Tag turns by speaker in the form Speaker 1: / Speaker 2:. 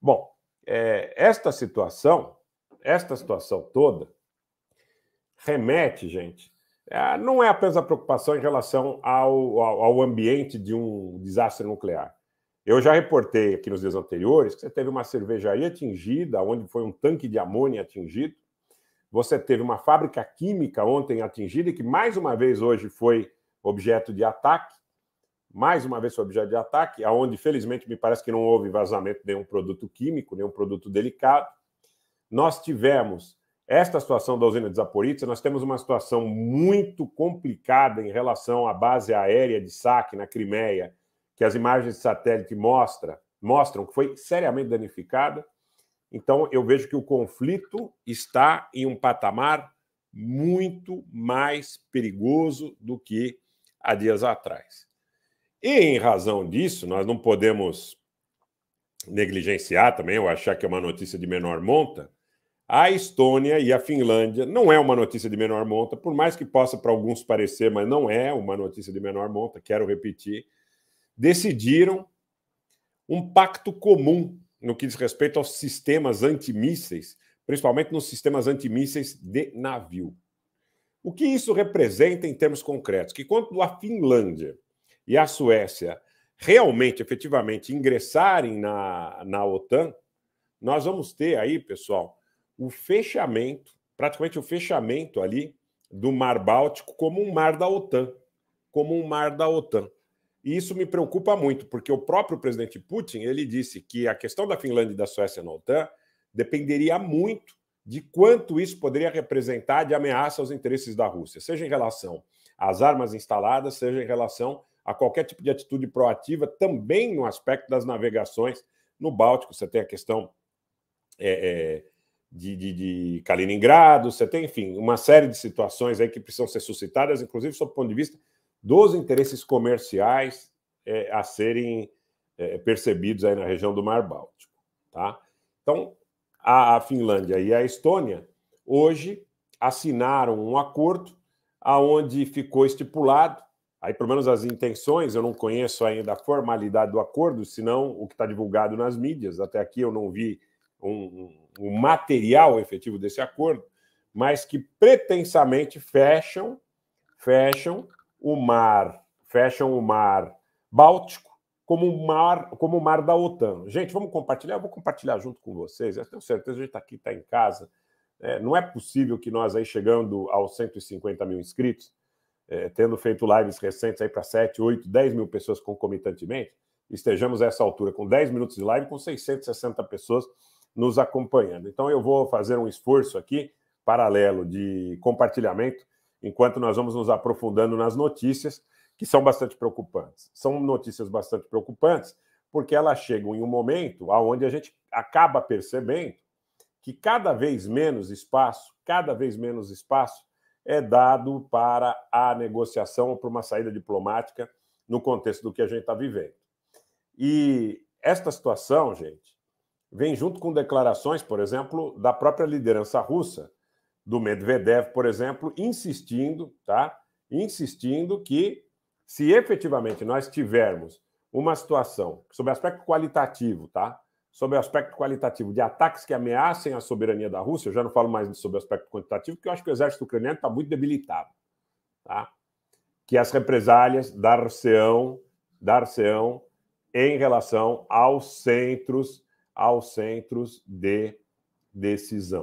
Speaker 1: Bom, é, esta situação, esta situação toda, remete, gente, é, não é apenas a preocupação em relação ao, ao, ao, ambiente de um desastre nuclear. Eu já reportei aqui nos dias anteriores que você teve uma cervejaria atingida, onde foi um tanque de amônia atingido. Você teve uma fábrica química ontem atingida, que mais uma vez hoje foi objeto de ataque. Mais uma vez foi objeto de ataque, aonde felizmente me parece que não houve vazamento de nenhum produto químico, nenhum produto delicado. Nós tivemos esta situação da usina de Zaporizhzhia, nós temos uma situação muito complicada em relação à base aérea de saque na Crimeia, que as imagens de satélite mostra, mostram que foi seriamente danificada. Então, eu vejo que o conflito está em um patamar muito mais perigoso do que há dias atrás. E, em razão disso, nós não podemos negligenciar também, ou achar que é uma notícia de menor monta, a Estônia e a Finlândia não é uma notícia de menor monta, por mais que possa para alguns parecer, mas não é uma notícia de menor monta, quero repetir, decidiram um pacto comum no que diz respeito aos sistemas antimísseis, principalmente nos sistemas antimísseis de navio. O que isso representa em termos concretos? Que quando a Finlândia e a Suécia realmente, efetivamente, ingressarem na, na OTAN, nós vamos ter aí, pessoal, o fechamento, praticamente o fechamento ali do Mar Báltico como um mar da OTAN, como um mar da OTAN. E isso me preocupa muito, porque o próprio presidente Putin ele disse que a questão da Finlândia e da Suécia na OTAN dependeria muito de quanto isso poderia representar de ameaça aos interesses da Rússia, seja em relação às armas instaladas, seja em relação a qualquer tipo de atitude proativa, também no aspecto das navegações no Báltico. Você tem a questão é, é, de, de, de, Kaliningrado, você tem, enfim, uma série de situações aí que precisam ser suscitadas, inclusive sob o ponto de vista dos interesses comerciais é, a serem é, percebidos aí na região do Mar Báltico. Tá? Então, a, a Finlândia e a Estônia hoje assinaram um acordo aonde ficou estipulado, aí pelo menos as intenções, eu não conheço ainda a formalidade do acordo, senão o que está divulgado nas mídias, até aqui eu não vi um, um material efetivo desse acordo, mas que pretensamente fecham, fecham o mar, fecham o mar Báltico como o mar, como o mar da OTAN. Gente, vamos compartilhar, eu vou compartilhar junto com vocês. Eu tenho certeza que a gente está aqui, está em casa. É, não é possível que nós aí chegando aos 150 mil inscritos, é, tendo feito lives recentes aí para 7, 8, 10 mil pessoas concomitantemente, estejamos a essa altura com 10 minutos de live com 660 pessoas nos acompanhando. Então, eu vou fazer um esforço aqui, paralelo, de compartilhamento, enquanto nós vamos nos aprofundando nas notícias, que são bastante preocupantes. São notícias bastante preocupantes, porque elas chegam em um momento onde a gente acaba percebendo que cada vez menos espaço, cada vez menos espaço é dado para a negociação ou para uma saída diplomática no contexto do que a gente está vivendo. E esta situação, gente, vem junto com declarações, por exemplo, da própria liderança russa, do Medvedev, por exemplo, insistindo, tá? Insistindo que se efetivamente nós tivermos uma situação sob aspecto qualitativo, tá? Sob aspecto qualitativo de ataques que ameacem a soberania da Rússia, eu já não falo mais sobre aspecto quantitativo, porque eu acho que o exército ucraniano está muito debilitado, tá? Que as represálias dar-se-ão, dar-se-ão em relação aos centros aos centros de decisão.